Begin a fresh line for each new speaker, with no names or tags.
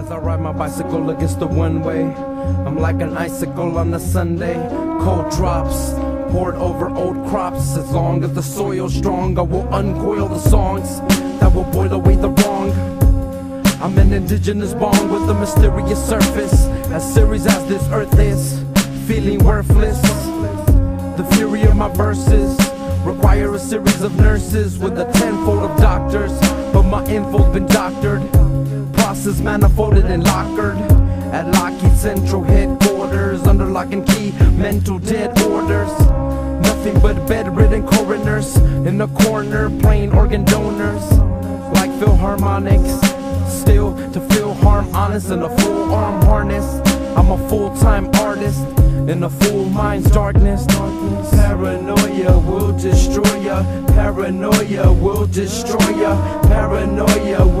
As I ride my bicycle against the one way, I'm like an icicle on a Sunday. Cold drops poured over old crops. As long as the soil's strong, I will uncoil the songs that will boil away the wrong. I'm an indigenous bong with a mysterious surface, as serious as this earth is, feeling worthless. The fury of my verses require a series of nurses with a tenfold of doctors, but my info's been doctored process manifolded and lockered at Lockheed Central headquarters under lock and key, mental dead orders. Nothing but bedridden coroners in the corner playing organ donors like Philharmonics. Still to feel harm honest in a full arm harness. I'm a full time artist in a full mind's darkness. Paranoia will destroy ya. Paranoia will destroy ya. Paranoia will.